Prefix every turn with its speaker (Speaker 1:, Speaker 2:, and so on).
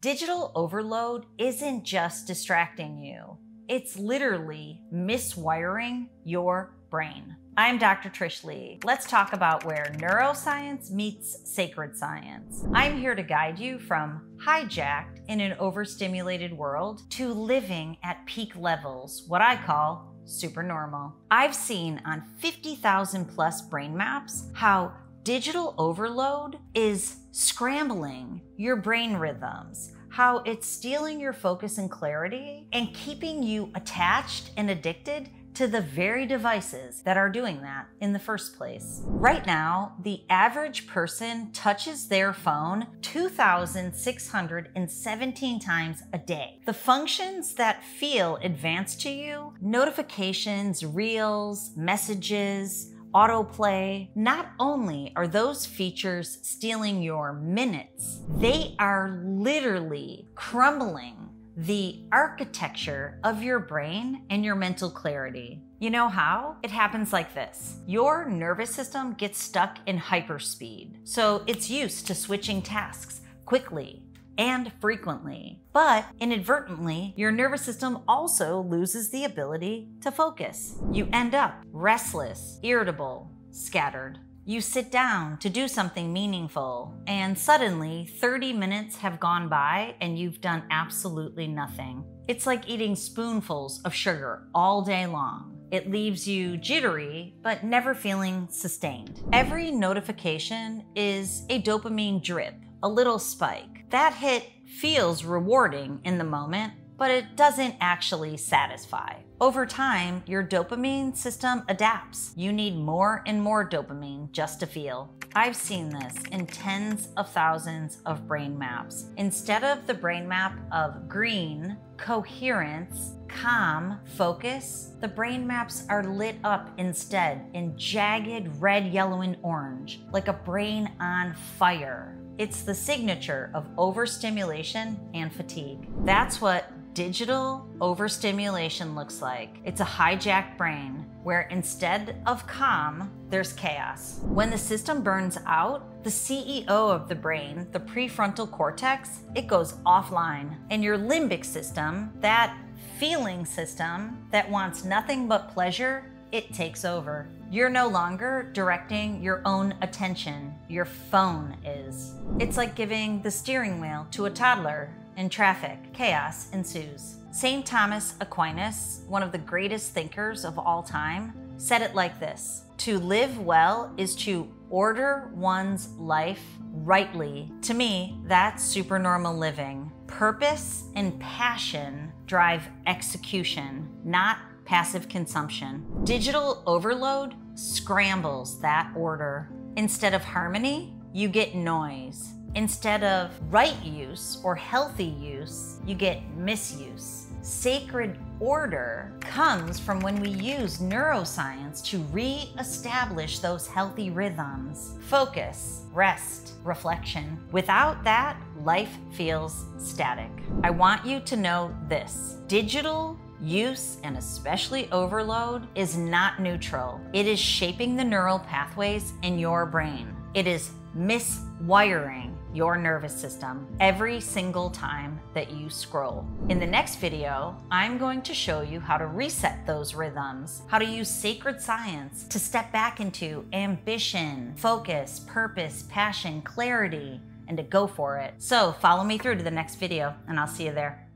Speaker 1: Digital overload isn't just distracting you, it's literally miswiring your brain. I'm Dr. Trish Leigh. Let's talk about where neuroscience meets sacred science. I'm here to guide you from hijacked in an overstimulated world to living at peak levels, what I call supernormal. I've seen on 50,000 plus brain maps how digital overload is scrambling your brain rhythms, how it's stealing your focus and clarity and keeping you attached and addicted to the very devices that are doing that in the first place. Right now, the average person touches their phone 2,617 times a day. The functions that feel advanced to you, notifications, reels, messages, autoplay, not only are those features stealing your minutes, they are literally crumbling the architecture of your brain and your mental clarity. You know how? It happens like this. Your nervous system gets stuck in hyperspeed, so it's used to switching tasks quickly and frequently. But inadvertently, your nervous system also loses the ability to focus. You end up restless, irritable, scattered. You sit down to do something meaningful, and suddenly 30 minutes have gone by and you've done absolutely nothing. It's like eating spoonfuls of sugar all day long. It leaves you jittery, but never feeling sustained. Every notification is a dopamine drip, a little spike. That hit feels rewarding in the moment, but it doesn't actually satisfy. Over time, your dopamine system adapts. You need more and more dopamine just to feel. I've seen this in tens of thousands of brain maps. Instead of the brain map of green, coherence, calm, focus, the brain maps are lit up instead in jagged red, yellow, and orange, like a brain on fire. It's the signature of overstimulation and fatigue. That's what digital overstimulation looks like. It's a hijacked brain where instead of calm, there's chaos. When the system burns out, the CEO of the brain, the prefrontal cortex, it goes offline. And your limbic system, that feeling system that wants nothing but pleasure, it takes over. You're no longer directing your own attention, your phone is. It's like giving the steering wheel to a toddler in traffic, chaos ensues. St. Thomas Aquinas, one of the greatest thinkers of all time, said it like this To live well is to order one's life rightly. To me, that's supernormal living. Purpose and passion drive execution, not passive consumption. Digital overload scrambles that order. Instead of harmony, you get noise. Instead of right use or healthy use, you get misuse. Sacred order comes from when we use neuroscience to re-establish those healthy rhythms. Focus, rest, reflection. Without that, life feels static. I want you to know this. Digital use and especially overload is not neutral. It is shaping the neural pathways in your brain. It is miswiring your nervous system every single time that you scroll. In the next video, I'm going to show you how to reset those rhythms, how to use sacred science to step back into ambition, focus, purpose, passion, clarity, and to go for it. So follow me through to the next video and I'll see you there.